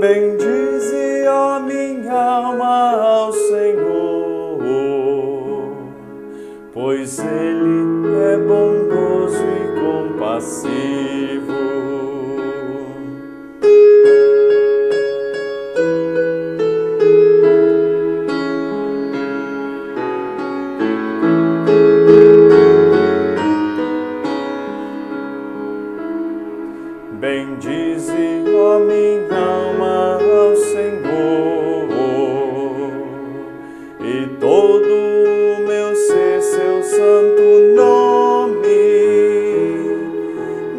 Bendize a minha alma ao Senhor, pois Ele é bondoso e compassivo. Bendize a minha alma ao Senhor e todo o meu ser, seu santo nome.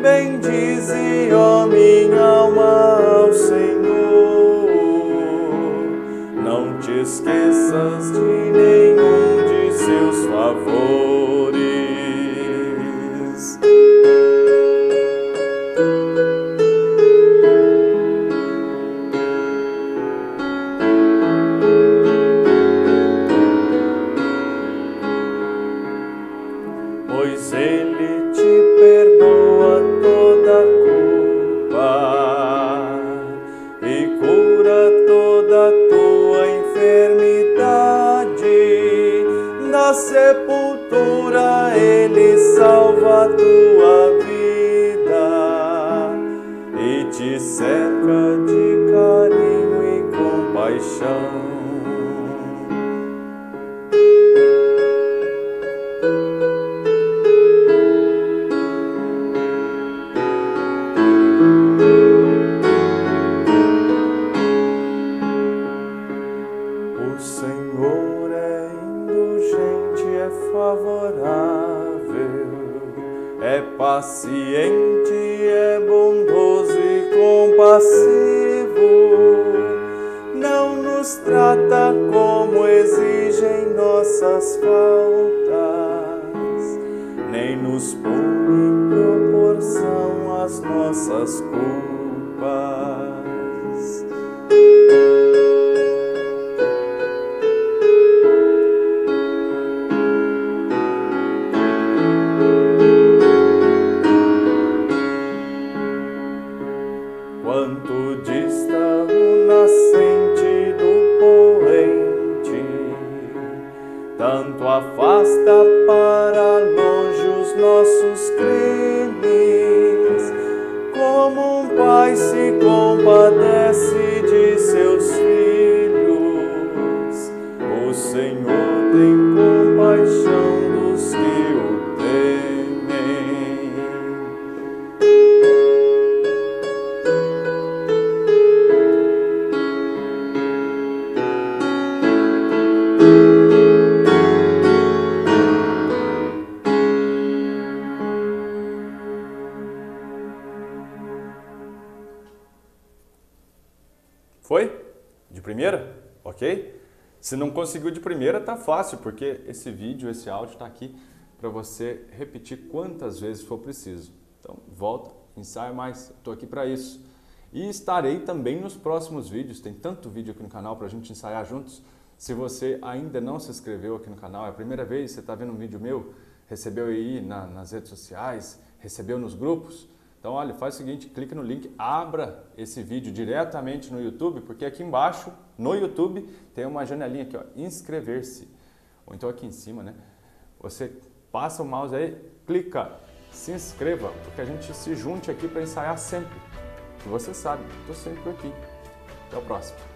Bendize a minha alma ao Senhor. Não te esqueças de nenhum de seus favores. Pois ele te perdoa toda culpa e cura toda tua enfermidade. Da sepultura ele salva a tua vida e te cerca de é paciente, é bondoso e compassivo. Não nos trata como exigem nossas faltas, nem nos põe em proporção às nossas culpas. Quanto dista o nascente do poente, tanto afasta para longe os nossos crimes, como um pai se compadece de seus filhos. O Senhor tem Foi? De primeira? Ok? Se não conseguiu de primeira, tá fácil, porque esse vídeo, esse áudio está aqui para você repetir quantas vezes for preciso. Então, volta, ensaia mais, estou aqui para isso. E estarei também nos próximos vídeos, tem tanto vídeo aqui no canal para a gente ensaiar juntos. Se você ainda não se inscreveu aqui no canal, é a primeira vez você está vendo um vídeo meu, recebeu aí na, nas redes sociais, recebeu nos grupos, então, olha, faz o seguinte, clica no link, abra esse vídeo diretamente no YouTube, porque aqui embaixo, no YouTube, tem uma janelinha aqui, ó, inscrever-se. Ou então aqui em cima, né? Você passa o mouse aí, clica, se inscreva, porque a gente se junte aqui para ensaiar sempre. Você sabe, estou sempre aqui. Até o próximo.